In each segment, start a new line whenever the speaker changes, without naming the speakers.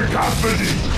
the company!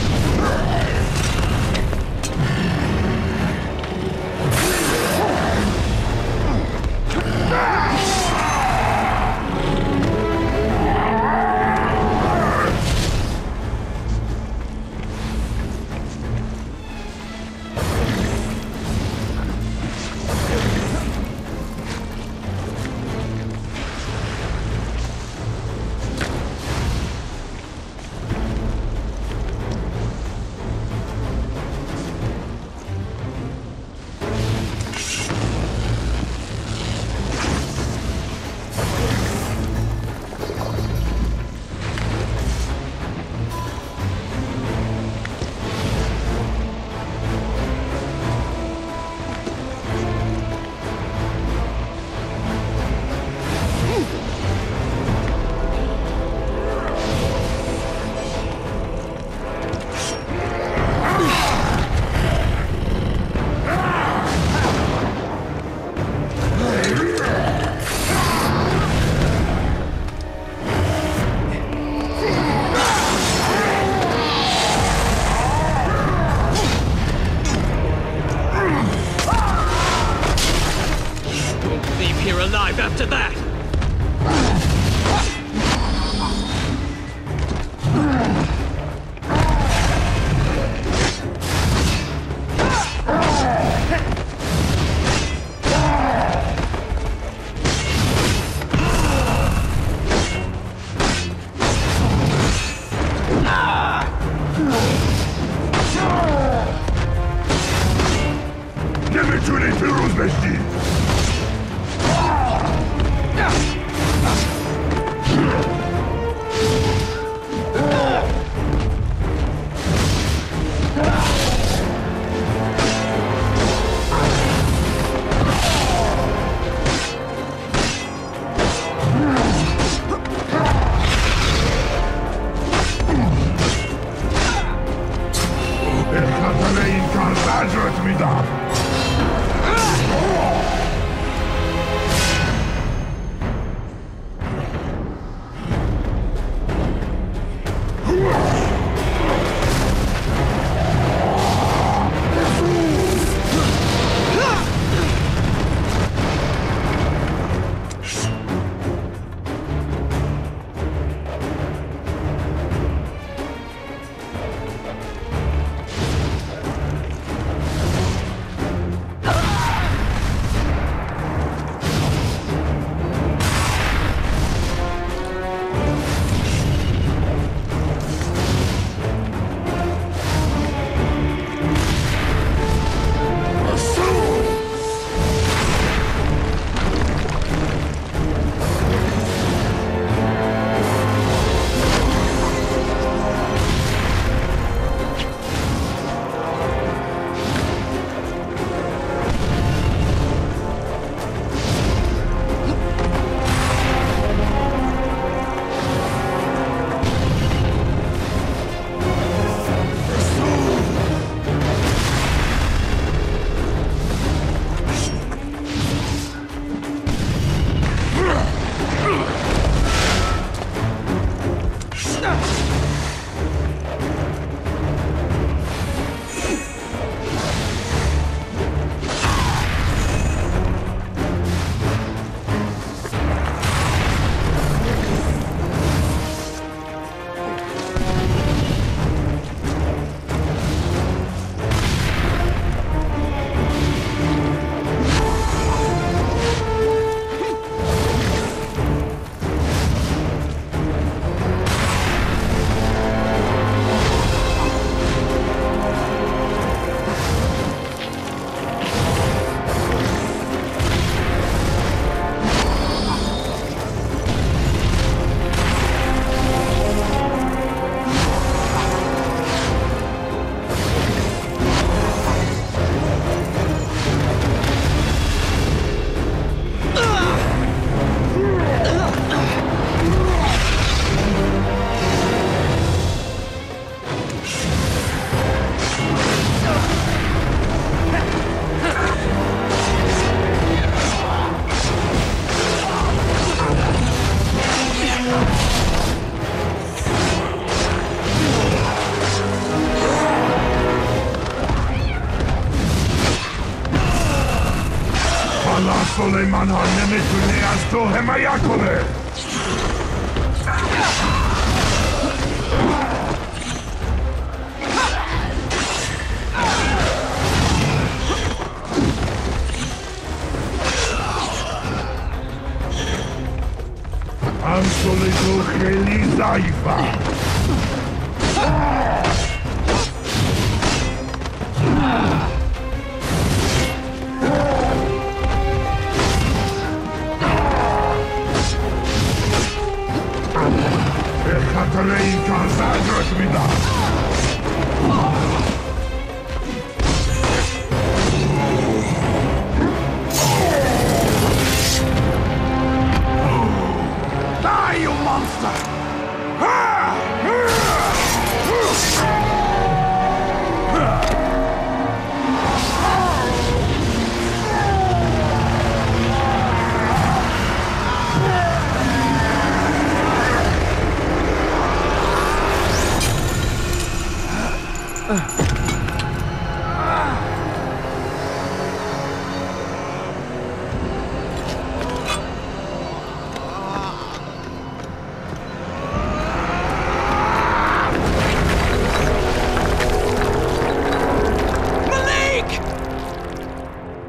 after that. Ugh. Hmm. سلیمان ها نمیتونه از تو حمایت کنه همسوله تو خیلی ضعیفه monster!